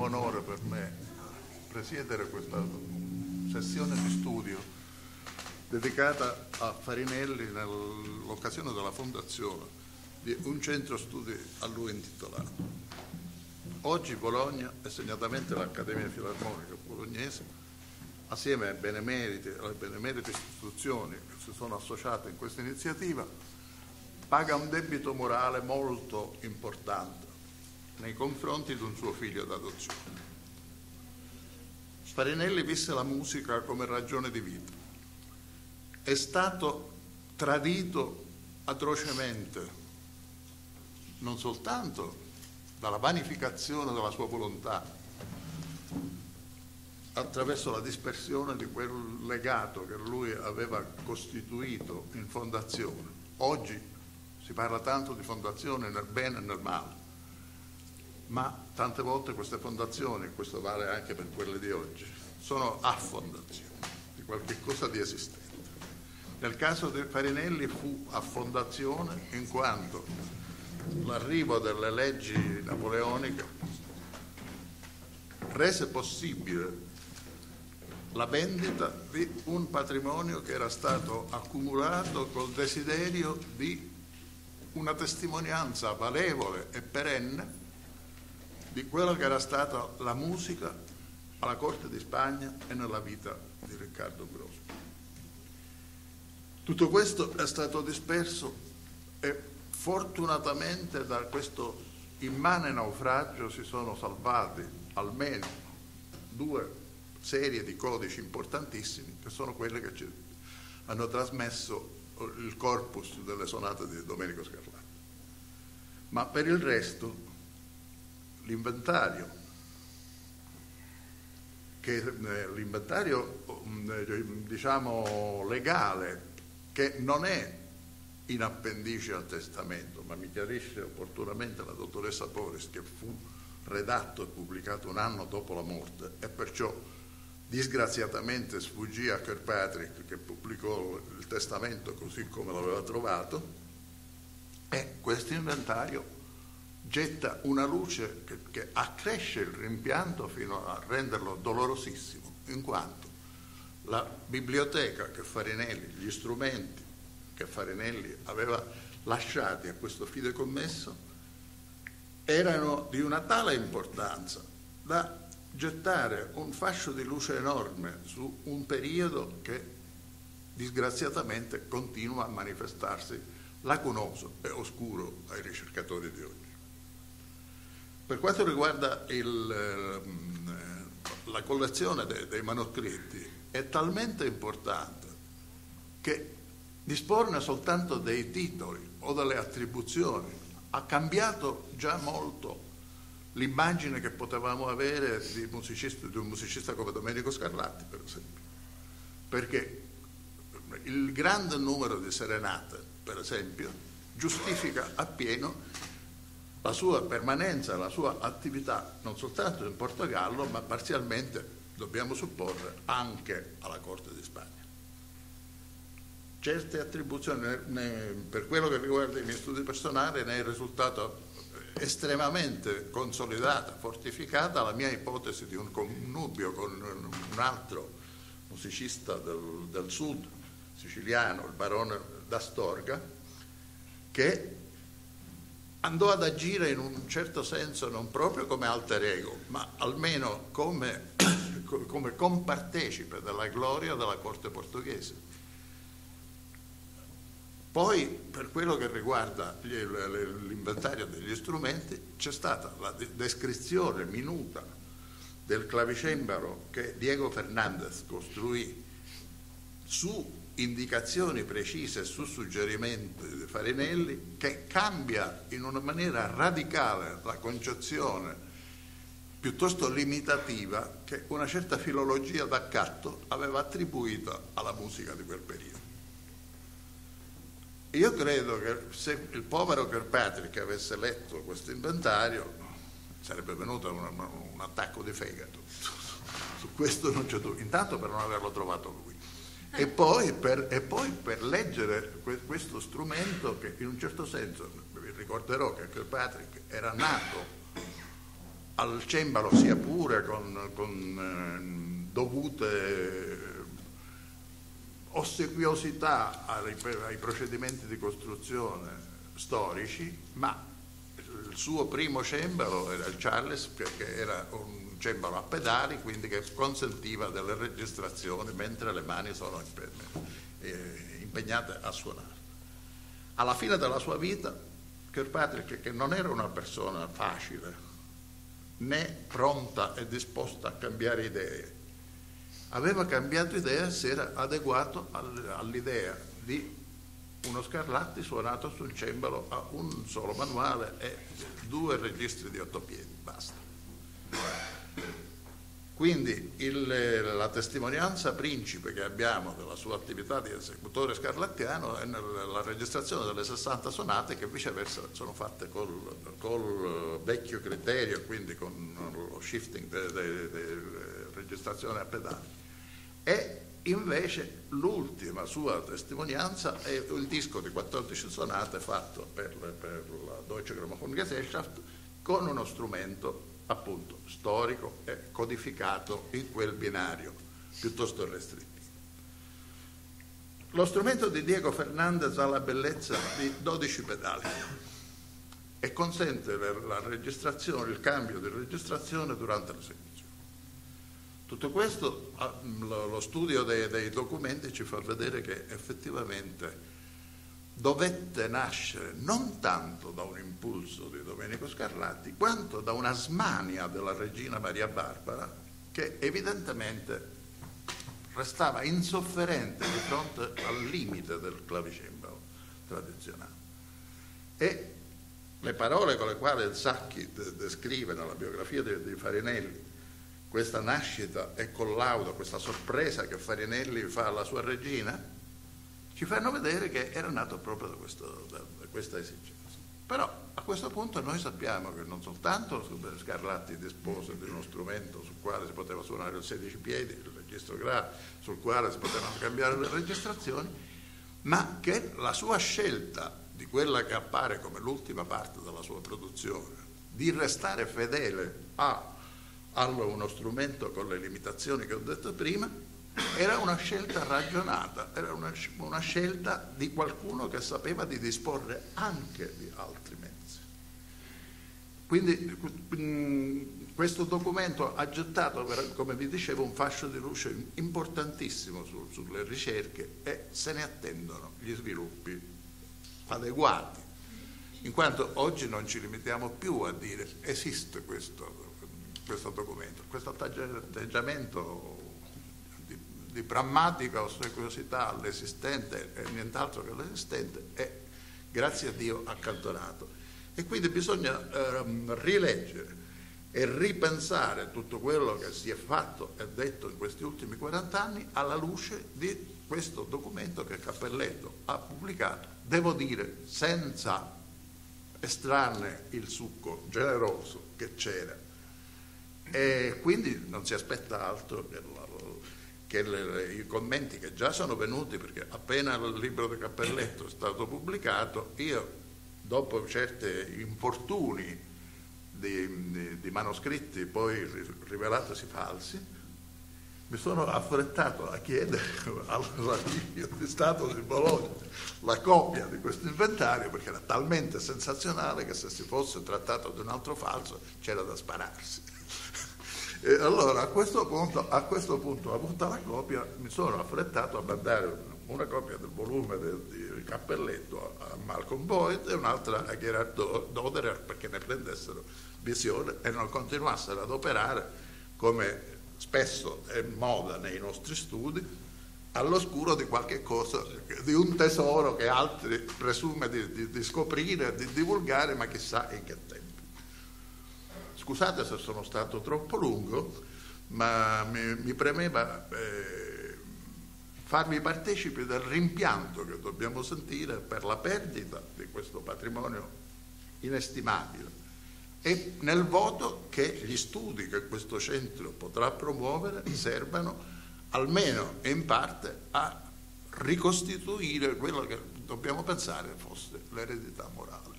onore per me presiedere questa sessione di studio dedicata a Farinelli nell'occasione della fondazione di un centro studi a lui intitolato. Oggi Bologna e segnatamente l'Accademia Filarmonica Bolognese, assieme ai benemeriti, alle benemerite istituzioni che si sono associate in questa iniziativa, paga un debito morale molto importante nei confronti di un suo figlio d'adozione. Farinelli visse la musica come ragione di vita. È stato tradito atrocemente, non soltanto dalla vanificazione della sua volontà, attraverso la dispersione di quel legato che lui aveva costituito in fondazione. Oggi si parla tanto di fondazione nel bene e nel male ma tante volte queste fondazioni, questo vale anche per quelle di oggi, sono affondazioni di qualche cosa di esistente. Nel caso di Farinelli fu affondazione in quanto l'arrivo delle leggi napoleoniche rese possibile la vendita di un patrimonio che era stato accumulato col desiderio di una testimonianza valevole e perenne di quella che era stata la musica alla corte di Spagna e nella vita di Riccardo Grossi. Tutto questo è stato disperso e fortunatamente da questo immane naufragio si sono salvati almeno due serie di codici importantissimi che sono quelle che ci hanno trasmesso il corpus delle sonate di Domenico Scarlatti. Ma per il resto l'inventario, che eh, l'inventario mm, diciamo legale, che non è in appendice al testamento, ma mi chiarisce opportunamente la dottoressa Poris che fu redatto e pubblicato un anno dopo la morte e perciò disgraziatamente sfuggì a Kirkpatrick che pubblicò il testamento così come l'aveva trovato e questo inventario getta una luce che, che accresce il rimpianto fino a renderlo dolorosissimo, in quanto la biblioteca che Farinelli, gli strumenti che Farinelli aveva lasciati a questo fideicommesso erano di una tale importanza da gettare un fascio di luce enorme su un periodo che disgraziatamente continua a manifestarsi lacunoso e oscuro ai ricercatori di oggi. Per quanto riguarda il, eh, la collezione dei, dei manoscritti, è talmente importante che disporne soltanto dei titoli o delle attribuzioni ha cambiato già molto l'immagine che potevamo avere di, di, un musicista come Domenico Scarlatti, per esempio. Perché il grande numero di serenate, per esempio, giustifica appieno la sua permanenza, la sua attività non soltanto in Portogallo, ma parzialmente, dobbiamo supporre, anche alla Corte di Spagna. Certe attribuzioni, per quello che riguarda i miei studi personali, ne è risultato estremamente consolidata, fortificata la mia ipotesi di un connubio con un altro musicista del, del sud siciliano, il barone d'Astorga, che andò ad agire in un certo senso non proprio come alter ego, ma almeno come, come compartecipe della gloria della corte portoghese. Poi, per quello che riguarda l'inventario degli strumenti, c'è stata la descrizione minuta del clavicembalo che Diego Fernandez costruì su indicazioni precise su suggerimenti di Farinelli che cambia in una maniera radicale la concezione piuttosto limitativa che una certa filologia d'accatto aveva attribuito alla musica di quel periodo. Io credo che se il povero Kirkpatrick avesse letto questo inventario sarebbe venuto un, un attacco di fegato. Su questo non c'è dubbio, intanto per non averlo trovato lui e poi, per, e poi per, leggere questo strumento che in un certo senso, vi ricorderò che Kirkpatrick era nato al cembalo sia pure con, con eh, dovute ossequiosità ai, ai procedimenti di costruzione storici, ma il suo primo cembalo era il Charles, che, che era un cembalo a pedali, quindi che consentiva delle registrazioni mentre le mani sono eh, impegnate a suonare. Alla fine della sua vita, Kirkpatrick, che non era una persona facile, né pronta e disposta a cambiare idee, aveva cambiato idea e si era adeguato all'idea di uno Scarlatti suonato sul cembalo a un solo manuale e due registri di otto piedi, basta. Quindi il, la testimonianza principe che abbiamo della sua attività di esecutore scarlattiano è nella registrazione delle 60 sonate che viceversa sono fatte col, col vecchio criterio, quindi con lo shifting di registrazione a pedali. E invece l'ultima sua testimonianza è il disco di 14 sonate fatto per, per la Deutsche Grammophon Gesellschaft con uno strumento appunto storico e codificato in quel binario piuttosto restrittivo. Lo strumento di Diego Fernandez ha la bellezza di 12 pedali e consente la registrazione, il cambio di registrazione durante l'esecuzione. Tutto questo, ah, lo studio dei, dei documenti ci fa vedere che effettivamente dovette nascere non tanto da un impulso di Domenico Scarlatti, quanto da una smania della regina Maria Barbara che evidentemente restava insofferente di fronte al limite del clavicembalo tradizionale. E le parole con le quali il Sacchi descrive nella biografia di, di Farinelli questa nascita e collaudo, questa sorpresa che Farinelli fa alla sua regina, ci fanno vedere che era nato proprio da, questo, da, da questa esigenza. Però a questo punto noi sappiamo che non soltanto Scarlatti dispose di uno strumento sul quale si poteva suonare il 16 piedi, il registro grave, sul quale si potevano cambiare le registrazioni, ma che la sua scelta di quella che appare come l'ultima parte della sua produzione, di restare fedele a hanno uno strumento con le limitazioni che ho detto prima, era una scelta ragionata, era una, una scelta di qualcuno che sapeva di disporre anche di altri mezzi. Quindi mm, questo documento ha gettato, come vi dicevo, un fascio di luce importantissimo su, sulle ricerche e se ne attendono gli sviluppi adeguati, in quanto oggi non ci limitiamo più a dire esiste questo questo documento. Questo atteggiamento di, prammatica ossequiosità all'esistente e nient'altro che all'esistente è, grazie a Dio, accantonato. E quindi bisogna ehm, rileggere e ripensare tutto quello che si è fatto e detto in questi ultimi 40 anni alla luce di questo documento che Cappelletto ha pubblicato, devo dire senza estrarne il succo generoso che c'era e quindi non si aspetta altro che, la, che le, i commenti che già sono venuti, perché appena il libro di Cappelletto è stato pubblicato, io dopo certi infortuni di, di, di manoscritti poi rivelatisi falsi, mi sono affrettato a chiedere all'archivio di Stato di Bologna la copia di questo inventario perché era talmente sensazionale che se si fosse trattato di un altro falso c'era da spararsi. E allora a questo punto, a questo punto avuta la copia, mi sono affrettato a mandare una copia del volume di Cappelletto a Malcolm Boyd e un'altra a Gerard Doderer perché ne prendessero visione e non continuassero ad operare come spesso è moda nei nostri studi all'oscuro di qualche cosa, di un tesoro che altri presume di, di, di scoprire, di divulgare, ma chissà in che tempo. Scusate se sono stato troppo lungo, ma mi, mi premeva eh, farvi partecipi del rimpianto che dobbiamo sentire per la perdita di questo patrimonio inestimabile e nel voto che gli studi che questo centro potrà promuovere servano almeno in parte a ricostituire quello che dobbiamo pensare fosse l'eredità morale.